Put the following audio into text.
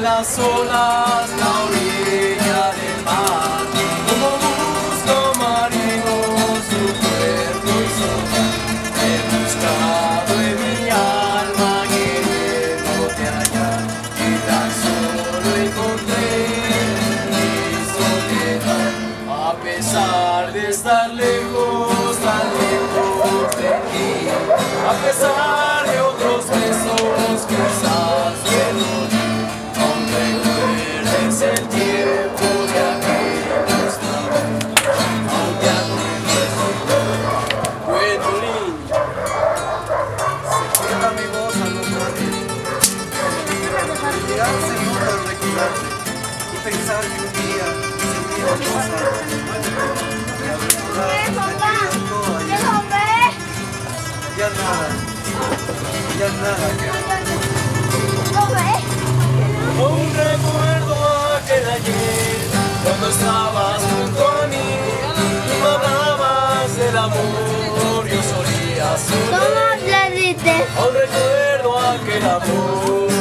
las olas la orilla del mar, como busca un marino su puerto y hogar. He buscado en mi alma queriéndote hallar y tan solo encontré mi soledad. A pesar de estar lejos, tan lejos de ti, a pesar ya nada. Aún recuerdo aquel ayer cuando estabas junto a mí me hablabas del amor, yo solía ¿Cómo le dices? Aún recuerdo aquel amor